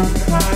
Bye.